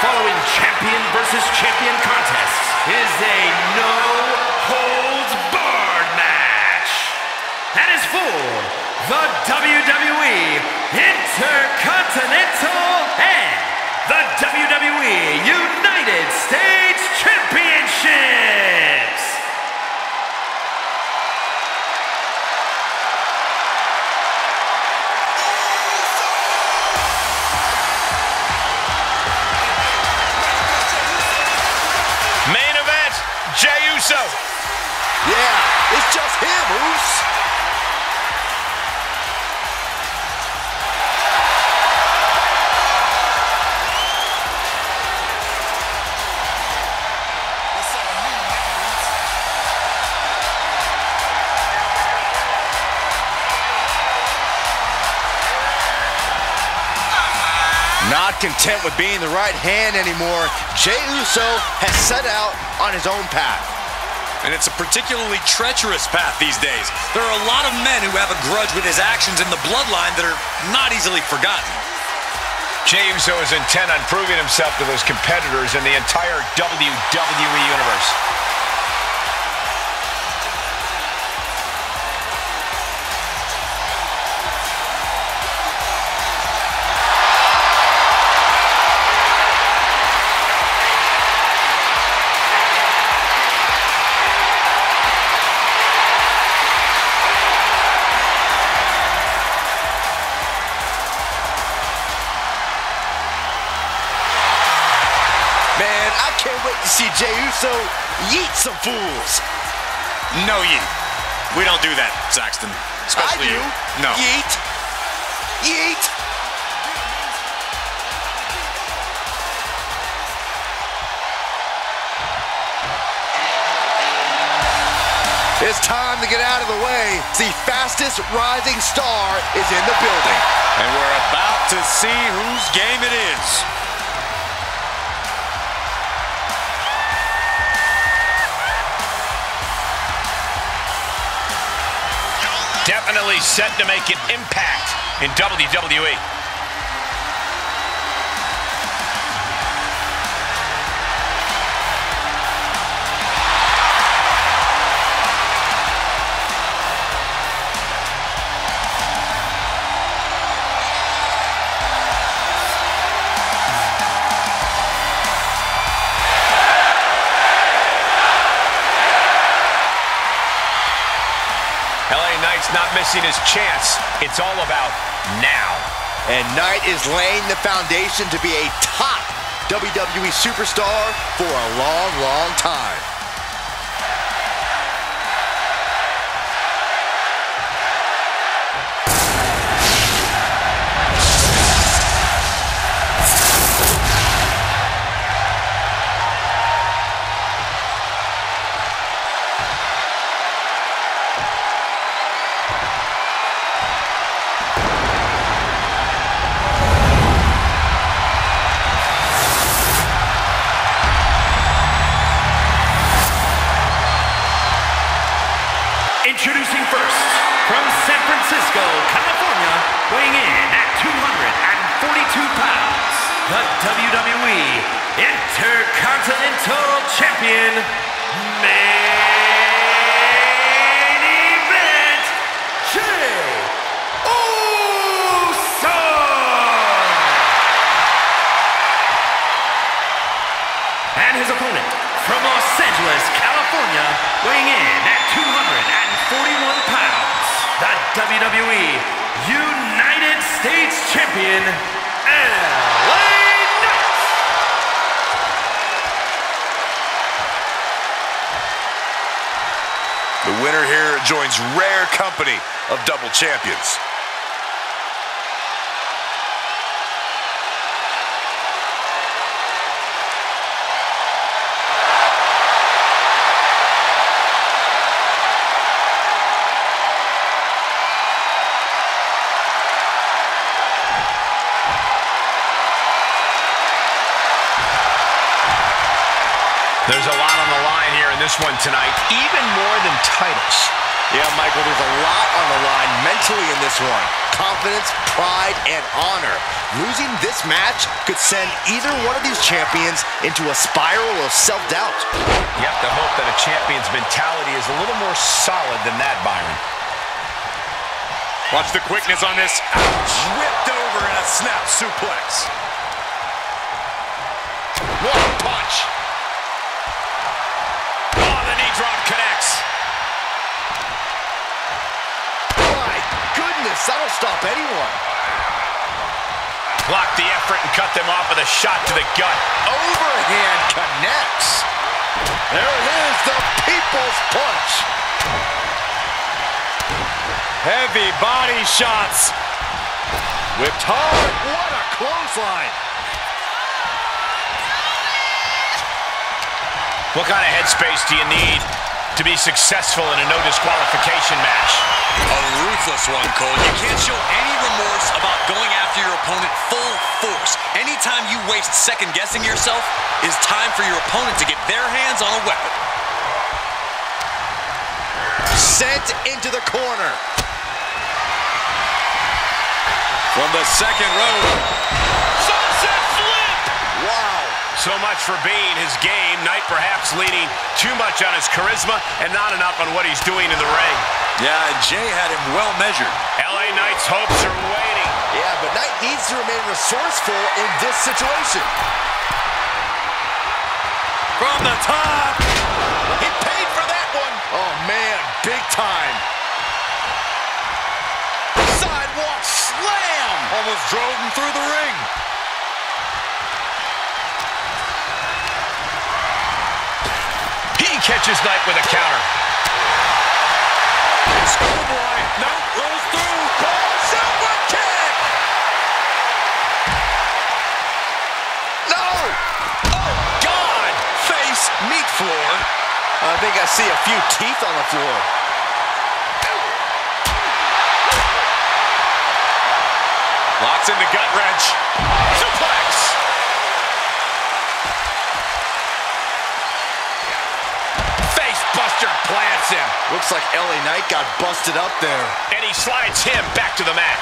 following champion versus champion contest is a no-holds-barred match. That is for the WWE Intercontinental and the WWE United States Championships. Uso. Yeah, it's just him, Oos. Not content with being the right hand anymore, Jey Uso has set out on his own path. And it's a particularly treacherous path these days. There are a lot of men who have a grudge with his actions in the bloodline that are not easily forgotten. James, though, is intent on proving himself to those competitors in the entire WWE Universe. I can't wait to see Jey Uso yeet some fools. No yeet. We don't do that, Saxton. Especially you. No. Yeet. Yeet. It's time to get out of the way. The fastest rising star is in the building. And we're about to see whose game it is. Definitely set to make an impact in WWE. Missing his chance. It's all about now. And Knight is laying the foundation to be a top WWE superstar for a long, long time. Angeles, California, weighing in at 241 pounds, the WWE United States Champion, LA Knight. The winner here joins rare company of double champions. In this one tonight, even more than titles. Yeah, Michael, there's a lot on the line mentally in this one. Confidence, pride, and honor. Losing this match could send either one of these champions into a spiral of self-doubt. You have to hope that a champion's mentality is a little more solid than that, Byron. Watch the quickness on this. Ouch. Whipped over in a snap suplex. That'll stop anyone. Block the effort and cut them off with a shot to the gut. Overhand connects. There it is, the people's punch. Heavy body shots. Whipped hard. What a clothesline. What kind of headspace do you need to be successful in a no disqualification match? A ruthless one, Cole. You can't show any remorse about going after your opponent full force. Anytime you waste second-guessing yourself is time for your opponent to get their hands on a weapon. Sent into the corner. From the second row. Sunset flip! Wow. So much for being his game. Knight perhaps leaning too much on his charisma and not enough on what he's doing in the ring. Yeah, and Jey had him well measured. LA Knight's hopes are waiting. Yeah, but Knight needs to remain resourceful in this situation. From the top. He paid for that one. Oh, man, big time. Sidewalk slam. Almost drove him through the ring. Catches Knight with a counter. Schoolboy. No, rolls through. Super kick. No. Oh, God. Face, meat floor. I think I see a few teeth on the floor. Locks in the gut wrench. Plants him. Looks like LA Knight got busted up there. And he slides him back to the mat.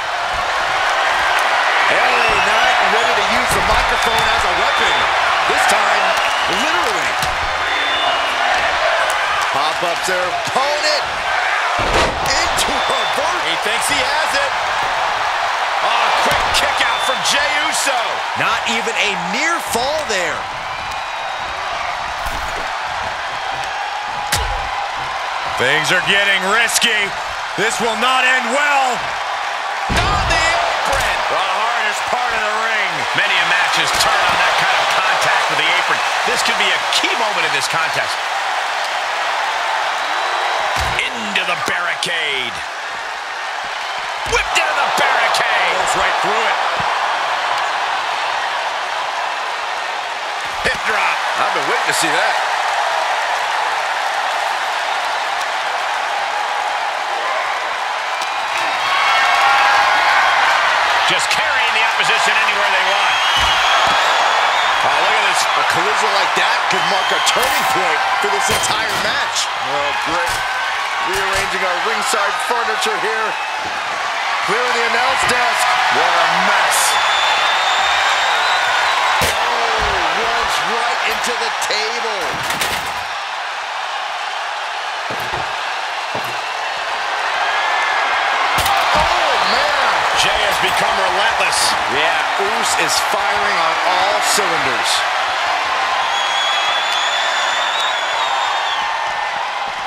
LA Knight ready to use the microphone as a weapon. This time, literally. Pop up their opponent. Into reverse. He thinks he has it. Oh, quick kick out from Jey Uso. Not even a near fall there. Things are getting risky. This will not end well. On the apron. The hardest part of the ring. Many a match has turned on that kind of contact with the apron. This could be a key moment in this contest. Into the barricade. Whipped into the barricade. Goes right through it. Hip drop. I've been waiting to see that. This. A collision like that could mark a turning point for this entire match. Oh, great. Rearranging our ringside furniture here. Clearing the announce desk. What a mess. Oh, runs right into the table. Oh, man. Jey has become relentless. Yeah, Oos is firing on all cylinders.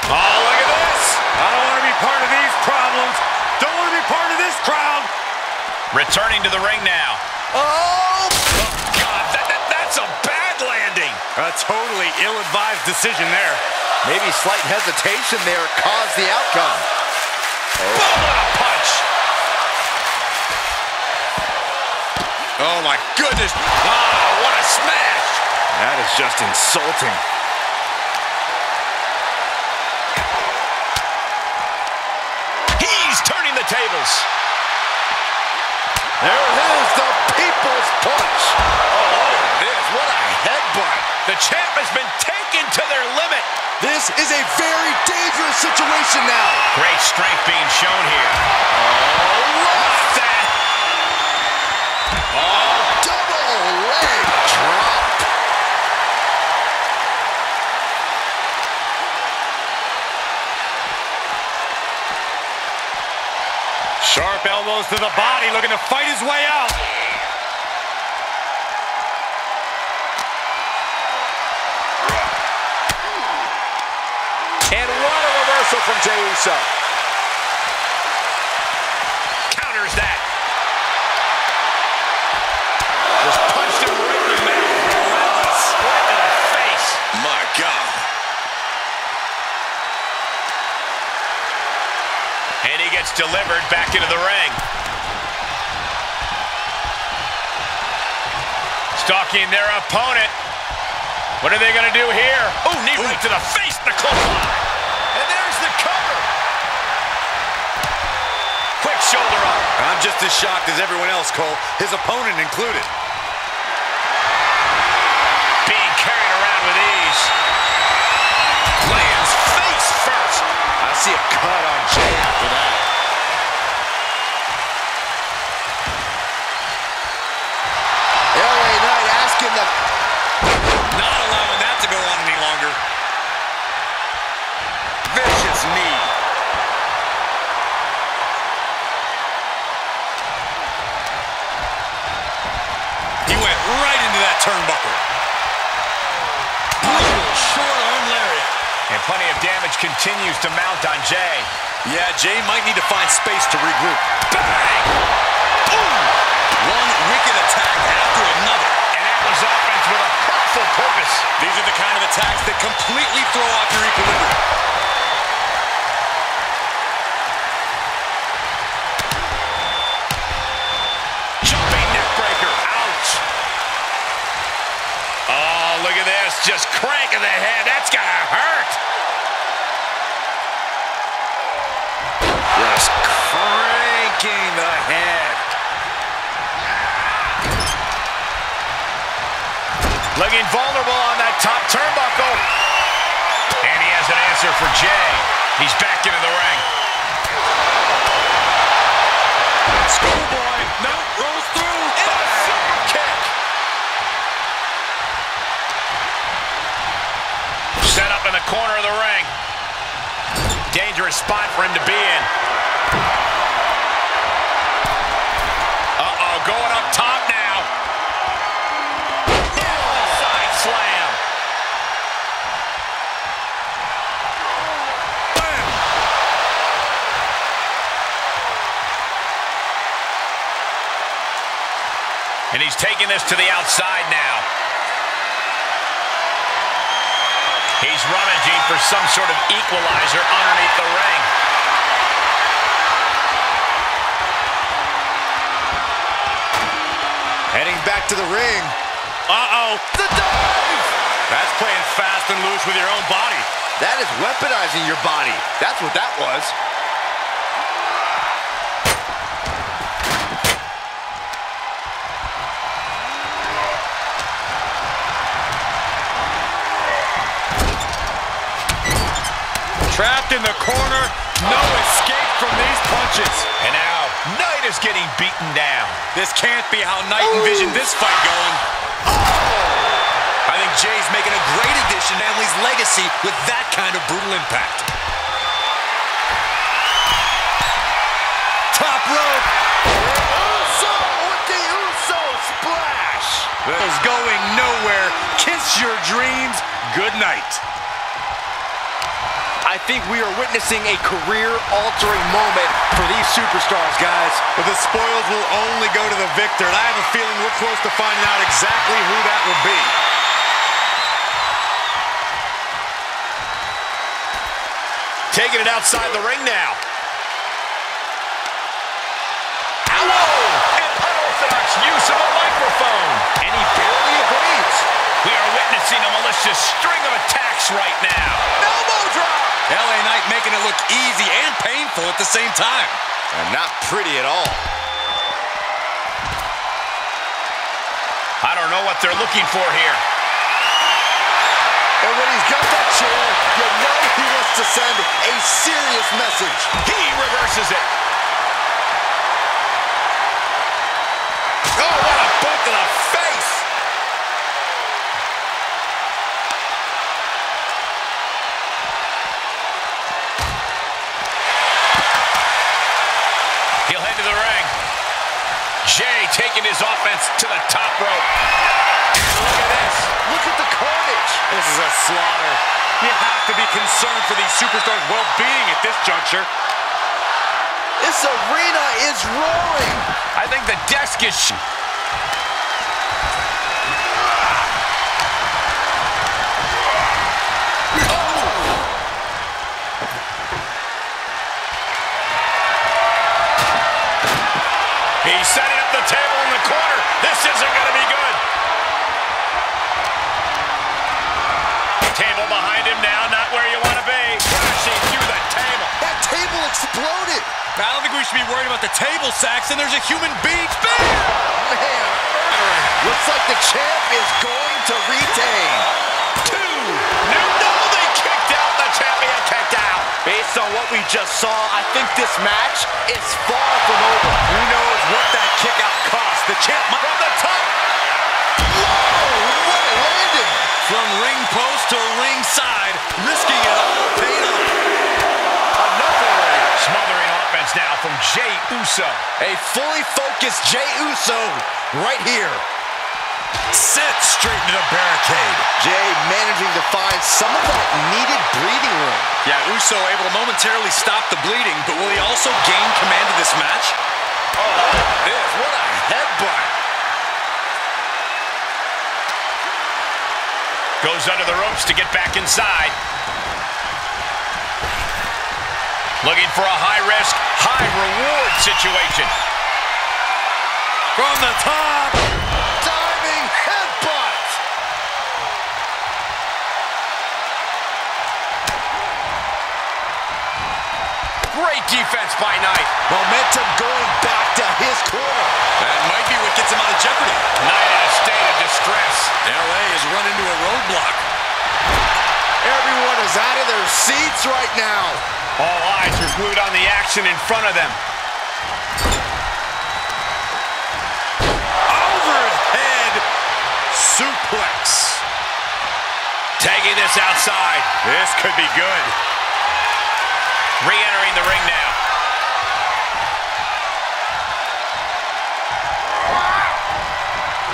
Oh, look at this. I don't want to be part of these problems. Don't want to be part of this crowd. Returning to the ring now. Oh! oh! God, that, that, that's a bad landing. A totally ill-advised decision there. Maybe slight hesitation there caused the outcome. Boom, what a punch. Oh, my goodness. Oh, what a smash. That is just insulting. The punch. Oh, This, what a headbutt. the champ has been taken to their limit. This is a very dangerous situation now. Great strength being shown here. Oh, left. That. Oh, double leg drop. Sharp elbows to the body, looking to fight his way out. Reversal from Jey Uso. Counters that. Just punched him right in the mouth. Relentless. Right to the face. My God. And he gets delivered back into the ring. Stalking their opponent. What are they going to do here? Oh, knee right to the face, the clothesline. And I'm just as shocked as everyone else, Cole, his opponent included. Continues to mount on Jey. Yeah, Jey might need to find space to regroup. Bang! Boom! One wicked attack after another. And that offense with a hurtful purpose. These are the kind of attacks that completely throw off your equilibrium. Jumping neckbreaker. Ouch. Oh, look at this. Just cranking the head. That's to hurt. Looking vulnerable on that top turnbuckle. And he has an answer for Jey. He's back into the ring. Schoolboy. No, rolls through. Super kick. Set up in the corner of the ring. Dangerous spot for him to be in. Uh-oh, going up top now. He's taking this to the outside now. He's rummaging for some sort of equalizer underneath the ring. Heading back to the ring. Uh-oh. The dive! That's playing fast and loose with your own body. That is weaponizing your body. That's what that was. Trapped in the corner. No escape from these punches. And now, Knight is getting beaten down. This can't be how Knight envisioned this fight going. Oh! I think Jey's making a great addition to Emily's legacy with that kind of brutal impact. Top rope. Uso with the Uso splash. This is going nowhere. Kiss your dreams. Good night. I think we are witnessing a career-altering moment for these superstars, guys. But the spoils will only go to the victor, and I have a feeling we're close to finding out exactly who that will be. Taking it outside the ring now. Whoa! An unorthodox use of a microphone. And he barely agrees. We are witnessing a malicious string of attacks right now. Elbow drop. LA Knight making it look easy and painful at the same time. And not pretty at all. I don't know what they're looking for here. And when he's got that chair, you know he wants to send a serious message. He reverses it. Oh, what a boot to the Jey taking his offense to the top rope. Look at this. Look at the carnage. This is a slaughter. You have to be concerned for these superstars' well-being at this juncture. This arena is roaring. I think the desk is... He's setting up the table in the corner. This isn't going to be good. Table behind him now, not where you want to be. Crashing through the table. That table exploded. I don't think we should be worried about the table, Saxton. There's a human being. Bam! Man, looks like the champ is going to retain. Based on what we just saw, I think this match is far from over. Who knows what that kick out cost? The champ might... From the top. Whoa, what a landing. From ring post to ringside, risking it all paid off. Smothering offense now from Jey Uso. A fully focused Jey Uso right here. Sent straight into the barricade. Jey managing to find some of that needed breathing room. Yeah, Uso able to momentarily stop the bleeding, but will he also gain command of this match? Oh, this, what a headbutt. Goes under the ropes to get back inside. Looking for a high-risk, high-reward situation. From the top. Great defense by Knight. Momentum going back to his corner. That might be what gets him out of jeopardy. Knight in a state of distress. LA has run into a roadblock. Everyone is out of their seats right now. All eyes are glued on the action in front of them. Overhead suplex. Tagging this outside. This could be good. Re-entering the ring now.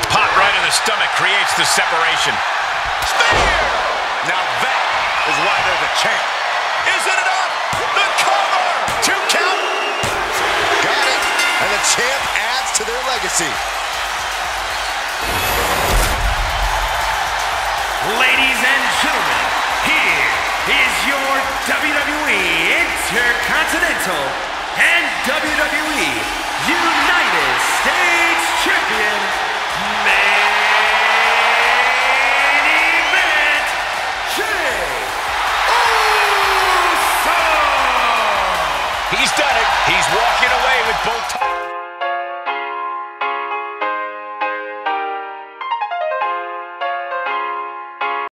Pop right in the stomach creates the separation. Spear! Now that is why they're the champ. Is it enough? The cover! Two count. Got it. And the champ adds to their legacy. Ladies your WWE Intercontinental and WWE United States Champion, main event, Jey Uso! He's done it. He's walking away with both